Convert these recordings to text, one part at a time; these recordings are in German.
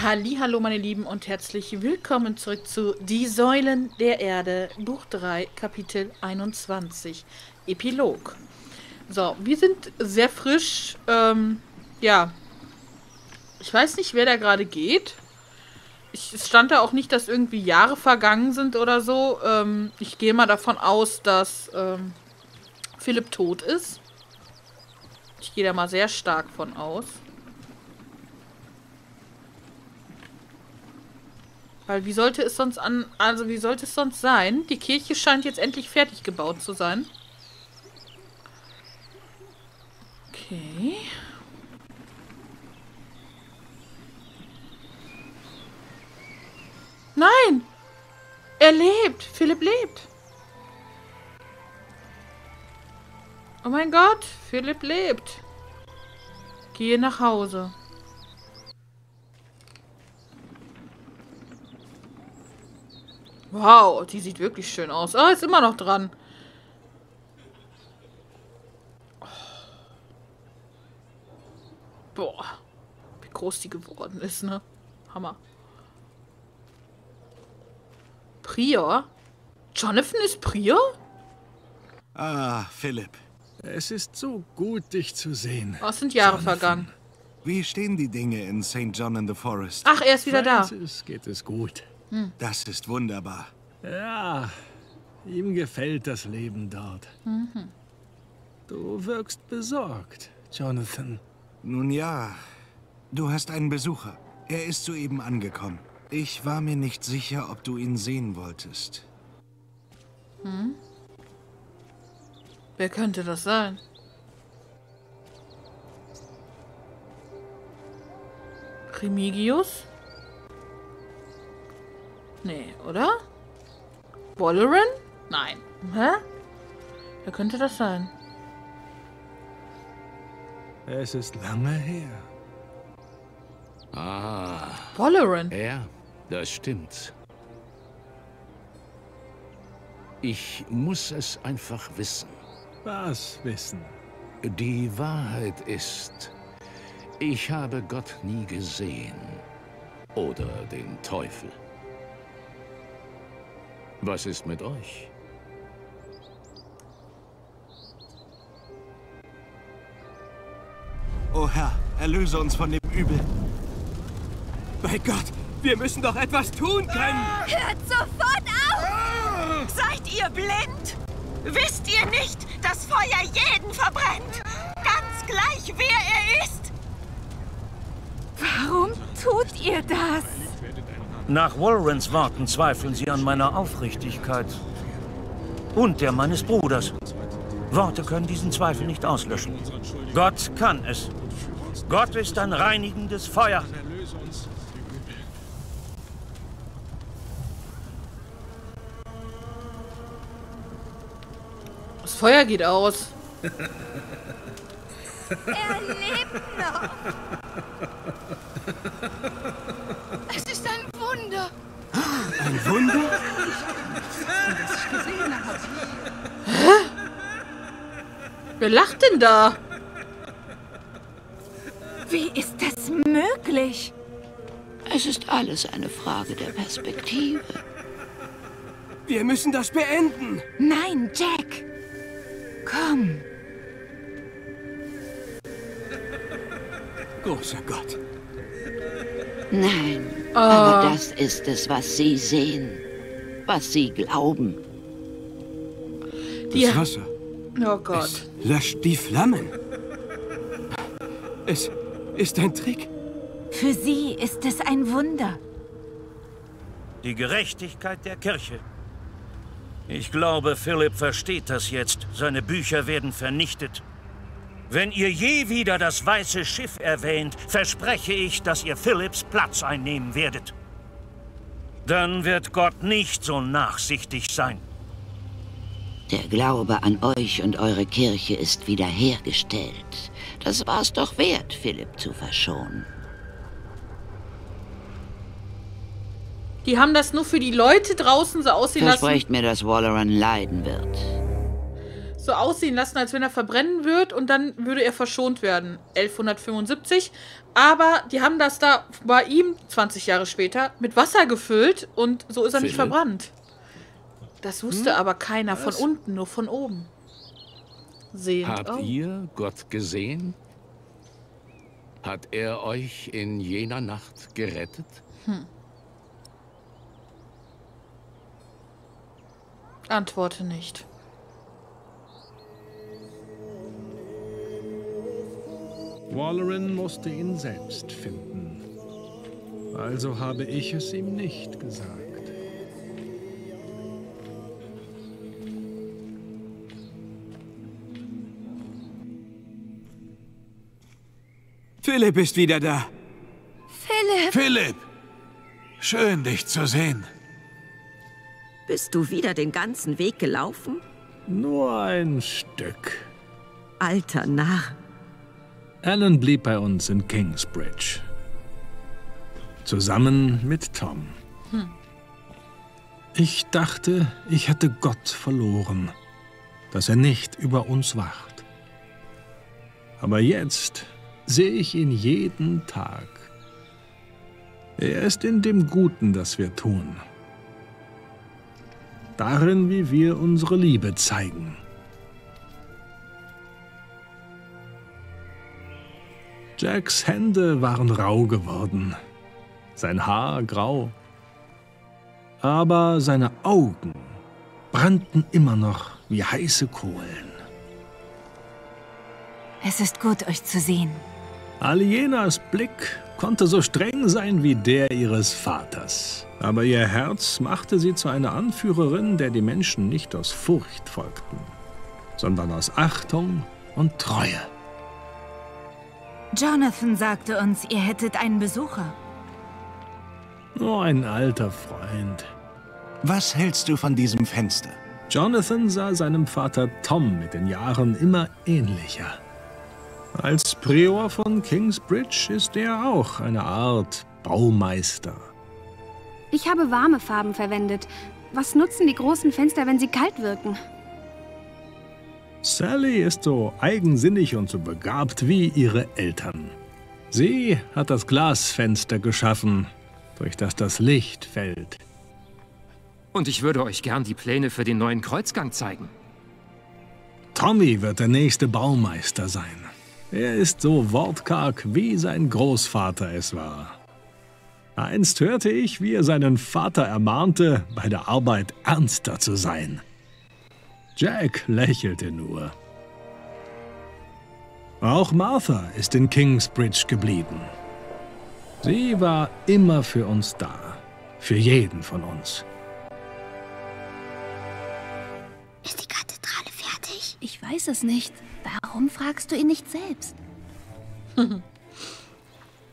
Hallo meine Lieben und herzlich willkommen zurück zu Die Säulen der Erde, Buch 3, Kapitel 21, Epilog. So, wir sind sehr frisch, ähm, ja, ich weiß nicht, wer da gerade geht. Ich, es stand da auch nicht, dass irgendwie Jahre vergangen sind oder so. Ähm, ich gehe mal davon aus, dass ähm, Philipp tot ist. Ich gehe da mal sehr stark von aus. Weil wie sollte es sonst an, also wie sollte es sonst sein? Die Kirche scheint jetzt endlich fertig gebaut zu sein. Okay. Nein! Er lebt! Philipp lebt! Oh mein Gott! Philipp lebt! Gehe nach Hause. Wow, die sieht wirklich schön aus. Ah, oh, ist immer noch dran. Boah. Wie groß die geworden ist, ne? Hammer. Prior? Jonathan ist Prior? Ah, Philipp. Es ist so gut, dich zu sehen. Oh, es sind Jahre Jonathan. vergangen. Wie stehen die Dinge in St. John in the Forest? Ach, er ist wieder Francis da. geht es gut. Hm. Das ist wunderbar. Ja, ihm gefällt das Leben dort. Mhm. Du wirkst besorgt, Jonathan. Nun ja, du hast einen Besucher. Er ist soeben angekommen. Ich war mir nicht sicher, ob du ihn sehen wolltest. Hm? Wer könnte das sein? Remigius? Nee, oder? Walleran? Nein. Hä? Wer könnte das sein? Es ist lange her. Ah. Walleran? Ja, das stimmt. Ich muss es einfach wissen. Was wissen? Die Wahrheit ist, ich habe Gott nie gesehen. Oder den Teufel. Was ist mit euch? O Herr, erlöse uns von dem Übel. Bei Gott, wir müssen doch etwas tun können. Hört sofort auf! Seid ihr blind? Wisst ihr nicht, dass Feuer jeden verbrennt? Ganz gleich, wer er ist? Warum tut ihr das? Nach Walrens Worten zweifeln sie an meiner Aufrichtigkeit. Und der meines Bruders. Worte können diesen Zweifel nicht auslöschen. Gott kann es. Gott ist ein reinigendes Feuer. Das Feuer geht aus. er lebt noch. Es ist ein Wunder. Ein Wunder? Hä? Wer lacht denn da? Wie ist das möglich? Es ist alles eine Frage der Perspektive. Wir müssen das beenden. Nein, Jack. Komm. Großer Gott. Nein, oh. aber das ist es, was Sie sehen, was Sie glauben. Das Wasser. Oh Gott. Es löscht die Flammen. Es ist ein Trick. Für Sie ist es ein Wunder. Die Gerechtigkeit der Kirche. Ich glaube, Philipp versteht das jetzt. Seine Bücher werden vernichtet. Wenn ihr je wieder das weiße Schiff erwähnt, verspreche ich, dass ihr Philipps Platz einnehmen werdet. Dann wird Gott nicht so nachsichtig sein. Der Glaube an euch und eure Kirche ist wiederhergestellt. Das war es doch wert, Philipp zu verschonen. Die haben das nur für die Leute draußen so aussehen lassen. Versprecht mir, dass Walleran leiden wird. So aussehen lassen, als wenn er verbrennen wird und dann würde er verschont werden. 1175. Aber die haben das da bei ihm 20 Jahre später mit Wasser gefüllt und so ist er nicht verbrannt. Das wusste Hm? aber keiner von Was? unten, nur von oben. Sehend. Habt oh. ihr Gott gesehen? Hat er euch in jener Nacht gerettet? Hm. Antworte nicht. Walleran musste ihn selbst finden. Also habe ich es ihm nicht gesagt. Philipp ist wieder da. Philipp! Philipp! Schön, dich zu sehen. Bist du wieder den ganzen Weg gelaufen? Nur ein Stück. Alter Narr. Alan blieb bei uns in Kingsbridge. Zusammen mit Tom. Hm. Ich dachte, ich hätte Gott verloren, dass er nicht über uns wacht. Aber jetzt sehe ich ihn jeden Tag. Er ist in dem Guten, das wir tun. Darin, wie wir unsere Liebe zeigen. Jacks Hände waren rau geworden, sein Haar grau. Aber seine Augen brannten immer noch wie heiße Kohlen. Es ist gut, euch zu sehen. Alienas Blick konnte so streng sein wie der ihres Vaters. Aber ihr Herz machte sie zu einer Anführerin, der die Menschen nicht aus Furcht folgten, sondern aus Achtung und Treue. Jonathan sagte uns, ihr hättet einen Besucher. Nur ein alter Freund. Was hältst du von diesem Fenster? Jonathan sah seinem Vater Tom mit den Jahren immer ähnlicher. Als Prior von Kingsbridge ist er auch eine Art Baumeister. Ich habe warme Farben verwendet. Was nutzen die großen Fenster, wenn sie kalt wirken? Sally ist so eigensinnig und so begabt wie ihre Eltern. Sie hat das Glasfenster geschaffen, durch das das Licht fällt. Und ich würde euch gern die Pläne für den neuen Kreuzgang zeigen. Tommy wird der nächste Baumeister sein. Er ist so wortkarg, wie sein Großvater es war. Einst hörte ich, wie er seinen Vater ermahnte, bei der Arbeit ernster zu sein. Jack lächelte nur. Auch Martha ist in Kingsbridge geblieben. Sie war immer für uns da, für jeden von uns. Ist die Kathedrale fertig? Ich weiß es nicht. Warum fragst du ihn nicht selbst?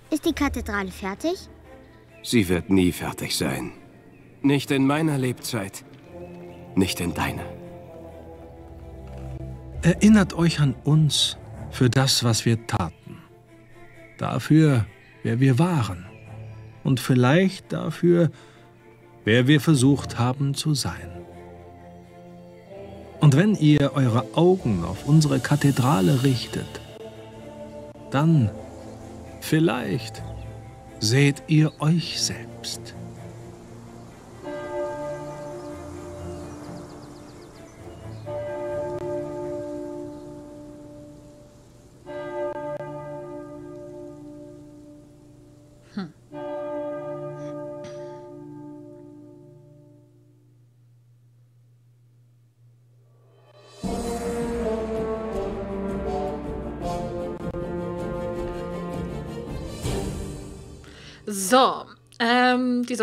Ist die Kathedrale fertig? Sie wird nie fertig sein. Nicht in meiner Lebzeit. Nicht in deiner. Erinnert euch an uns für das, was wir taten. Dafür, wer wir waren. Und vielleicht dafür, wer wir versucht haben zu sein. Und wenn ihr eure Augen auf unsere Kathedrale richtet, dann vielleicht seht ihr euch selbst.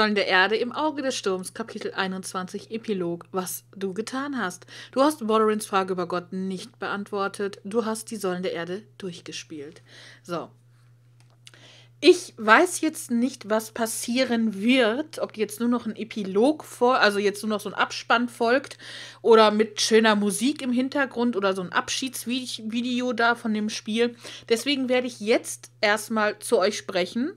Säulen der Erde im Auge des Sturms, Kapitel 21, Epilog, was du getan hast. Du hast Wallerins Frage über Gott nicht beantwortet. Du hast die Säulen der Erde durchgespielt. So. Ich weiß jetzt nicht, was passieren wird, ob jetzt nur noch ein Epilog vor, also jetzt nur noch so ein Abspann folgt oder mit schöner Musik im Hintergrund oder so ein Abschiedsvideo da von dem Spiel. Deswegen werde ich jetzt erstmal zu euch sprechen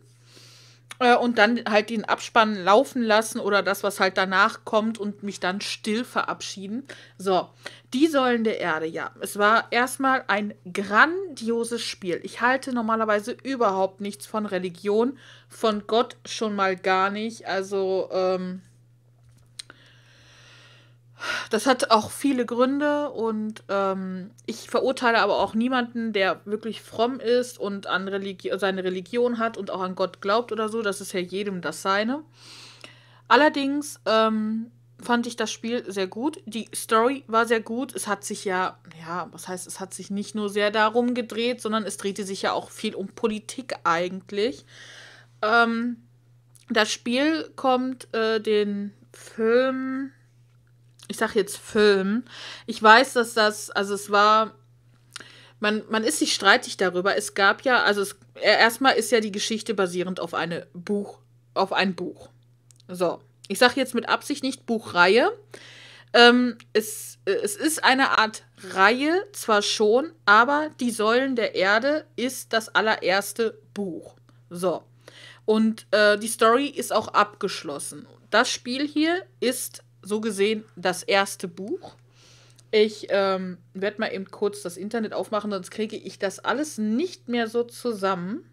Äh, und dann halt den Abspann laufen lassen oder das, was halt danach kommt und mich dann still verabschieden. So, die Säulen der Erde, ja. Es war erstmal ein grandioses Spiel. Ich halte normalerweise überhaupt nichts von Religion, von Gott schon mal gar nicht. Also, ähm, das hat auch viele Gründe und ähm, ich verurteile aber auch niemanden, der wirklich fromm ist und an Religi seine Religion hat und auch an Gott glaubt oder so. Das ist ja jedem das seine. Allerdings ähm, fand ich das Spiel sehr gut. Die Story war sehr gut. Es hat sich ja, ja, was heißt, es hat sich nicht nur sehr darum gedreht, sondern es drehte sich ja auch viel um Politik eigentlich. Ähm, das Spiel kommt äh, den Film ich sag jetzt Film. Ich weiß, dass das, also es war, man, man ist sich streitig darüber. Es gab ja, also es, erstmal ist ja die Geschichte basierend auf eine Buch, auf ein Buch. So, ich sage jetzt mit Absicht nicht Buchreihe. Ähm, es, es ist eine Art Reihe, zwar schon, aber die Säulen der Erde ist das allererste Buch. So. Und äh, die Story ist auch abgeschlossen. Das Spiel hier ist so gesehen das erste Buch. Ich ähm, werde mal eben kurz das Internet aufmachen, sonst kriege ich das alles nicht mehr so zusammen.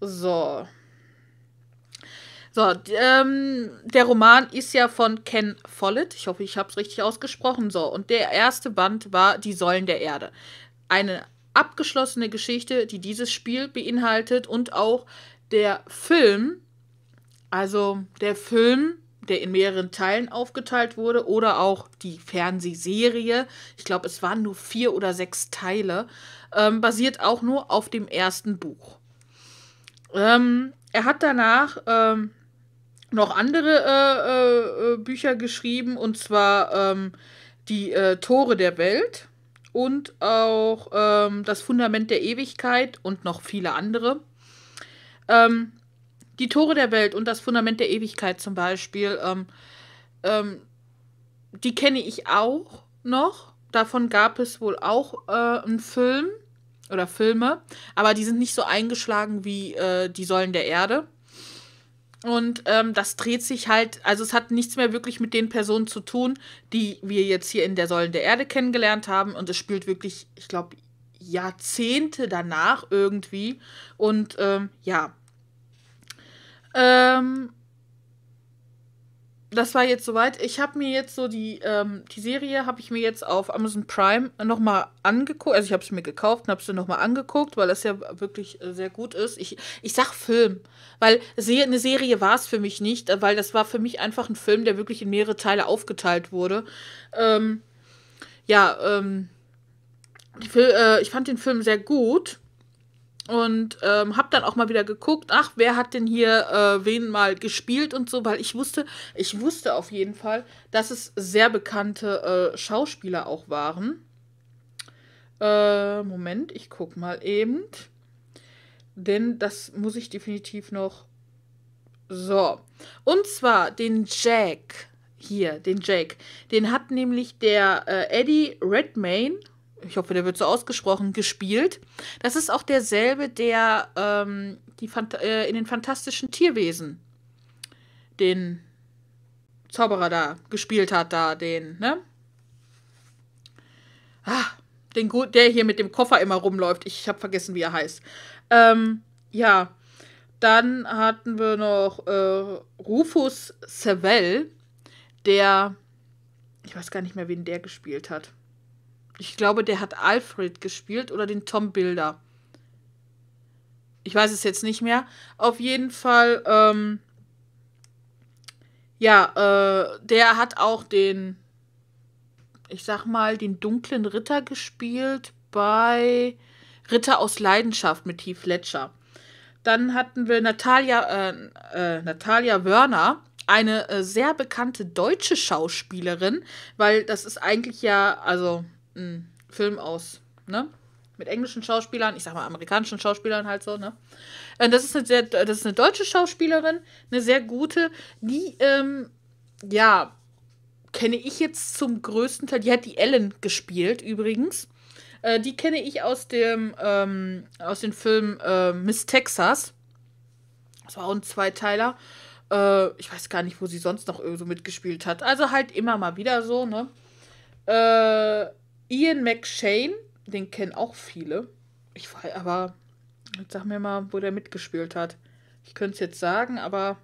So. So, ähm, der Roman ist ja von Ken Follett. Ich hoffe, ich habe es richtig ausgesprochen. So, und der erste Band war Die Säulen der Erde. Eine abgeschlossene Geschichte, die dieses Spiel beinhaltet und auch der Film. Also der Film der in mehreren Teilen aufgeteilt wurde, oder auch die Fernsehserie, ich glaube, es waren nur vier oder sechs Teile, ähm, basiert auch nur auf dem ersten Buch. Ähm, er hat danach ähm, noch andere äh, äh, Bücher geschrieben, und zwar ähm, die äh, Tore der Welt und auch ähm, das Fundament der Ewigkeit und noch viele andere. Ähm, die Tore der Welt und das Fundament der Ewigkeit zum Beispiel, ähm, ähm, die kenne ich auch noch. Davon gab es wohl auch äh, einen Film oder Filme, aber die sind nicht so eingeschlagen wie äh, die Säulen der Erde. Und ähm, das dreht sich halt, also es hat nichts mehr wirklich mit den Personen zu tun, die wir jetzt hier in der Säulen der Erde kennengelernt haben. Und es spielt wirklich, ich glaube, Jahrzehnte danach irgendwie. Und ähm, ja, ähm, das war jetzt soweit. Ich habe mir jetzt so die, ähm, die Serie habe ich mir jetzt auf Amazon Prime nochmal angeguckt. Also ich habe sie mir gekauft und habe sie nochmal angeguckt, weil das ja wirklich äh, sehr gut ist. Ich, ich sag Film, weil eine Serie war es für mich nicht, weil das war für mich einfach ein Film, der wirklich in mehrere Teile aufgeteilt wurde. Ähm, ja, ähm, die, äh, ich fand den Film sehr gut. Und ähm, habe dann auch mal wieder geguckt, ach, wer hat denn hier äh, wen mal gespielt und so, weil ich wusste, ich wusste auf jeden Fall, dass es sehr bekannte äh, Schauspieler auch waren. Äh, Moment, ich guck mal eben. Denn das muss ich definitiv noch. So. Und zwar den Jack. Hier, den Jack. Den hat nämlich der äh, Eddie Redmayne ich hoffe, der wird so ausgesprochen, gespielt. Das ist auch derselbe, der ähm, die Phant äh, in den fantastischen Tierwesen den Zauberer da gespielt hat, da den, ne? Ah, den, der hier mit dem Koffer immer rumläuft. Ich habe vergessen, wie er heißt. Ähm, ja, dann hatten wir noch äh, Rufus Sewell, der, ich weiß gar nicht mehr, wen der gespielt hat. Ich glaube, der hat Alfred gespielt oder den Tom Bilder. Ich weiß es jetzt nicht mehr. Auf jeden Fall, ähm, ja, äh, der hat auch den, ich sag mal, den dunklen Ritter gespielt bei Ritter aus Leidenschaft mit Heath Ledger. Dann hatten wir Natalia, äh, äh, Natalia Wörner, eine äh, sehr bekannte deutsche Schauspielerin, weil das ist eigentlich ja, also ein Film aus, ne? Mit englischen Schauspielern, ich sag mal amerikanischen Schauspielern halt so, ne? Äh, das ist eine sehr, das ist eine deutsche Schauspielerin, eine sehr gute, die, ähm, ja, kenne ich jetzt zum größten Teil. Die hat die Ellen gespielt, übrigens. Äh, die kenne ich aus dem, ähm, aus dem Film äh, Miss Texas Das war auch ein Zweiteiler. Äh, ich weiß gar nicht, wo sie sonst noch so mitgespielt hat. Also halt immer mal wieder so, ne? Äh, Ian McShane, den kennen auch viele. Ich weiß, aber sag mir mal, wo der mitgespielt hat. Ich könnte es jetzt sagen, aber.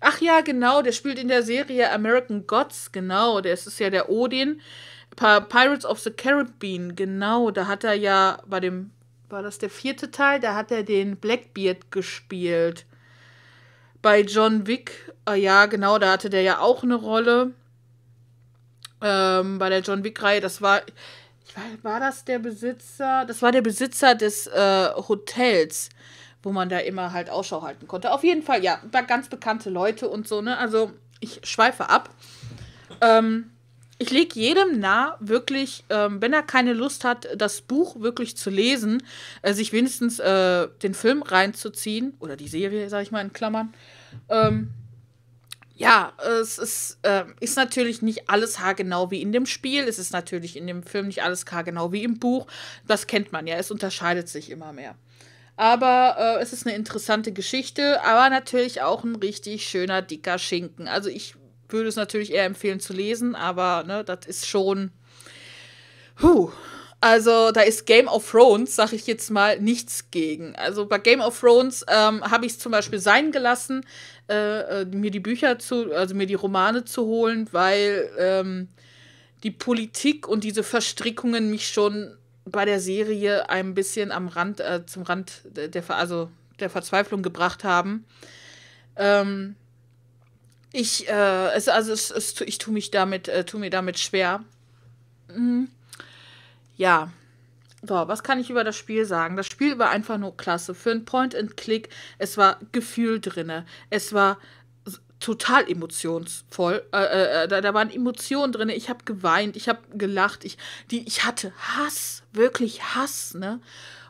Ach ja, genau, der spielt in der Serie American Gods, genau. Der ist ja der Odin. Pirates of the Caribbean, genau. Da hat er ja bei dem, war das der vierte Teil? Da hat er den Blackbeard gespielt. Bei John Wick, äh, ja, genau, da hatte der ja auch eine Rolle. Ähm, bei der John Wick-Reihe, das war, war das der Besitzer? Das war der Besitzer des äh, Hotels wo man da immer halt Ausschau halten konnte. Auf jeden Fall, ja, ganz bekannte Leute und so, ne? Also, ich schweife ab. Ähm, ich lege jedem nah, wirklich, ähm, wenn er keine Lust hat, das Buch wirklich zu lesen, äh, sich wenigstens äh, den Film reinzuziehen, oder die Serie, sag ich mal in Klammern. Ähm, ja, es ist, äh, ist natürlich nicht alles haargenau wie in dem Spiel. Es ist natürlich in dem Film nicht alles haargenau wie im Buch. Das kennt man ja. Es unterscheidet sich immer mehr. Aber äh, es ist eine interessante Geschichte, aber natürlich auch ein richtig schöner, dicker Schinken. Also ich würde es natürlich eher empfehlen zu lesen, aber ne, das ist schon. Huh. Also da ist Game of Thrones, sag ich jetzt mal, nichts gegen. Also bei Game of Thrones ähm, habe ich es zum Beispiel sein gelassen, äh, äh, mir die Bücher zu, also mir die Romane zu holen, weil ähm, die Politik und diese Verstrickungen mich schon bei der Serie ein bisschen am Rand, äh, zum Rand der, der, also der Verzweiflung gebracht haben. Ähm, ich, äh, es, also es, es, ich tue mich damit, äh, tue mir damit schwer. Mhm. Ja. So, was kann ich über das Spiel sagen? Das Spiel war einfach nur klasse. Für ein Point-and-Click, es war Gefühl drin. Es war total emotionsvoll. Äh, äh, äh, da, da waren Emotionen drin. Ich habe geweint, ich habe gelacht, ich, die, ich hatte Hass, wirklich Hass, ne?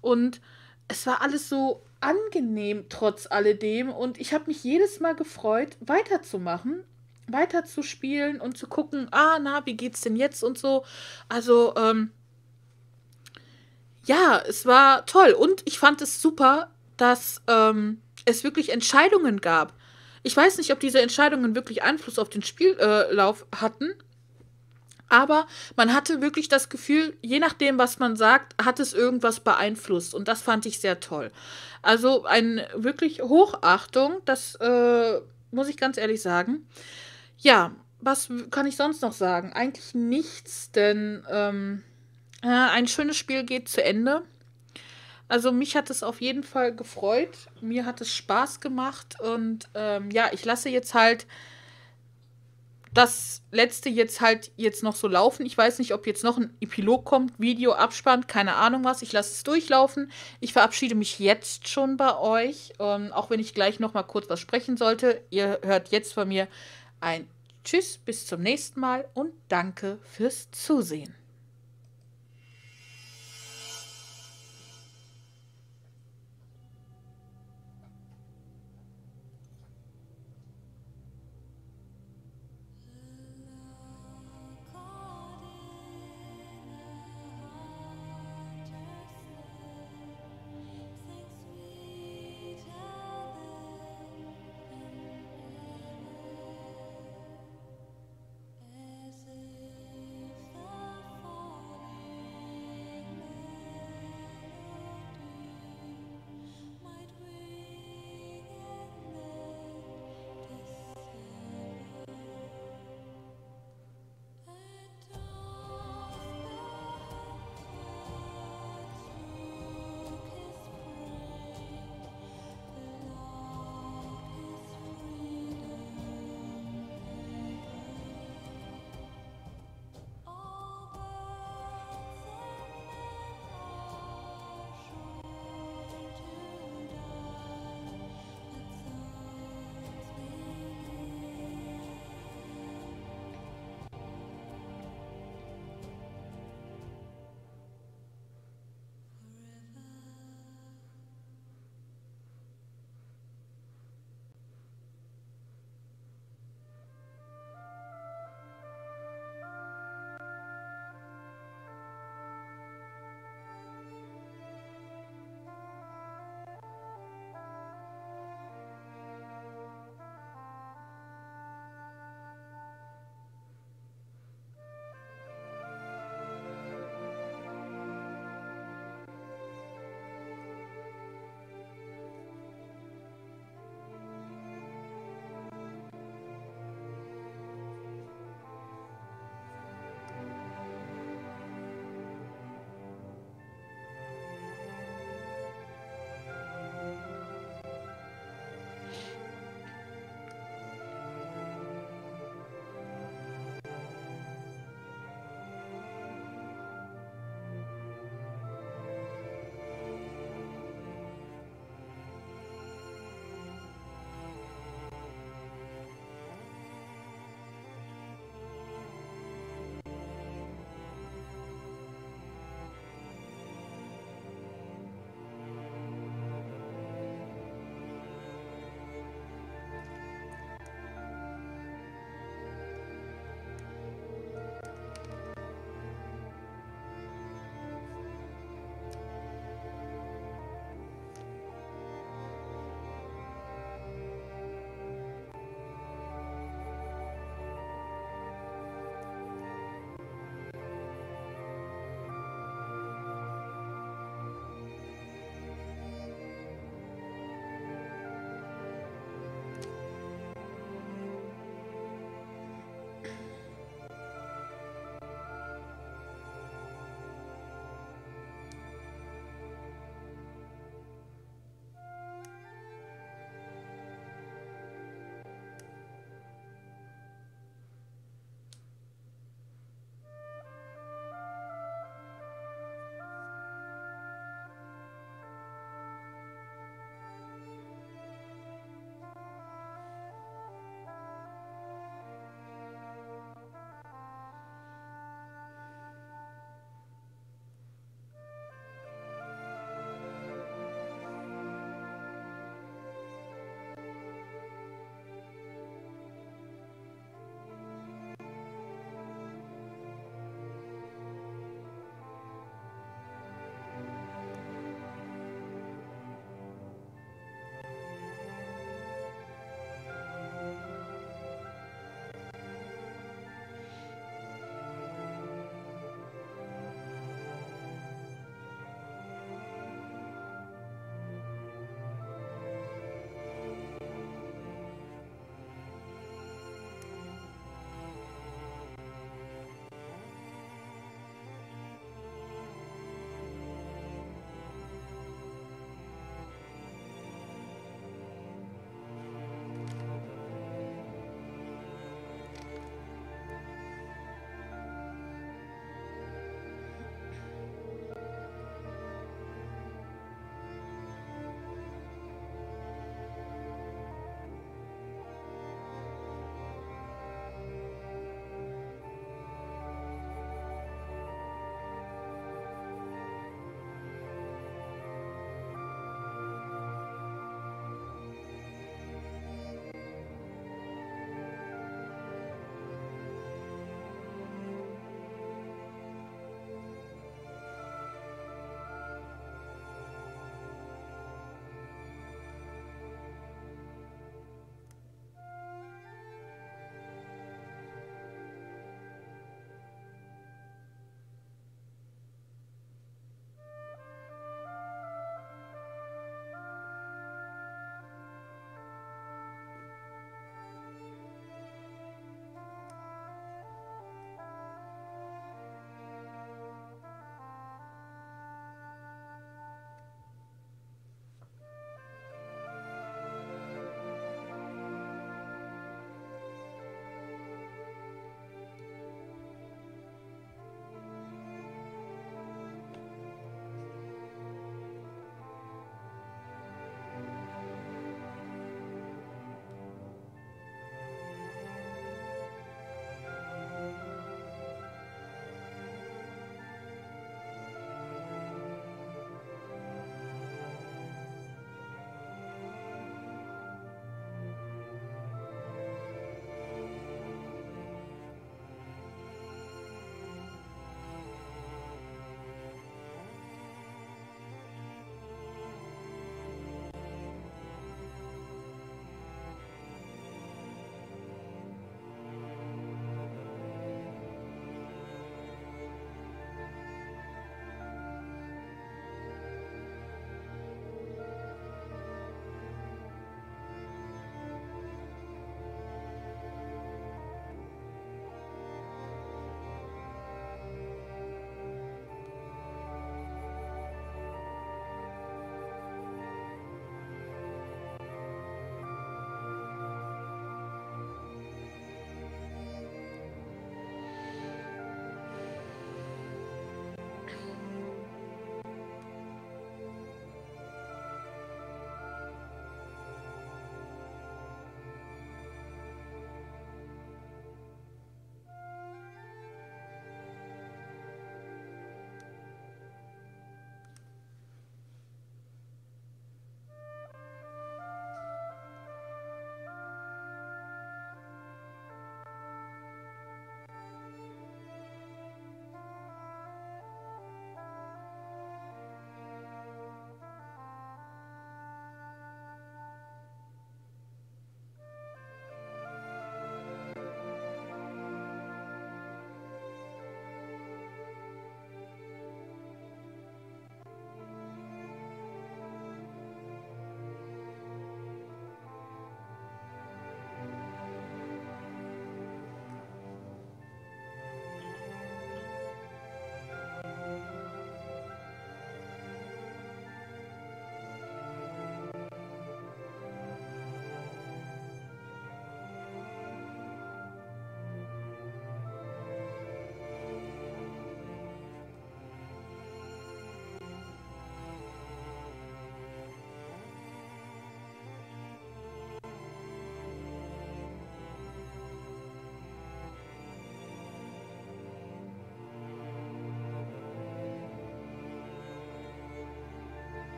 Und es war alles so angenehm trotz alledem und ich habe mich jedes Mal gefreut, weiterzumachen, weiterzuspielen und zu gucken, ah, na, wie geht's denn jetzt und so. Also, ähm, ja, es war toll und ich fand es super, dass ähm, es wirklich Entscheidungen gab ich weiß nicht, ob diese Entscheidungen wirklich Einfluss auf den Spiellauf hatten. Aber man hatte wirklich das Gefühl, je nachdem, was man sagt, hat es irgendwas beeinflusst. Und das fand ich sehr toll. Also eine wirklich Hochachtung, das äh, muss ich ganz ehrlich sagen. Ja, was kann ich sonst noch sagen? Eigentlich nichts, denn ähm, äh, ein schönes Spiel geht zu Ende. Also mich hat es auf jeden Fall gefreut. Mir hat es Spaß gemacht. Und ähm, ja, ich lasse jetzt halt das letzte jetzt halt jetzt noch so laufen. Ich weiß nicht, ob jetzt noch ein Epilog kommt, Video, Abspann, keine Ahnung was. Ich lasse es durchlaufen. Ich verabschiede mich jetzt schon bei euch, ähm, auch wenn ich gleich noch mal kurz was sprechen sollte. Ihr hört jetzt von mir ein Tschüss, bis zum nächsten Mal und danke fürs Zusehen.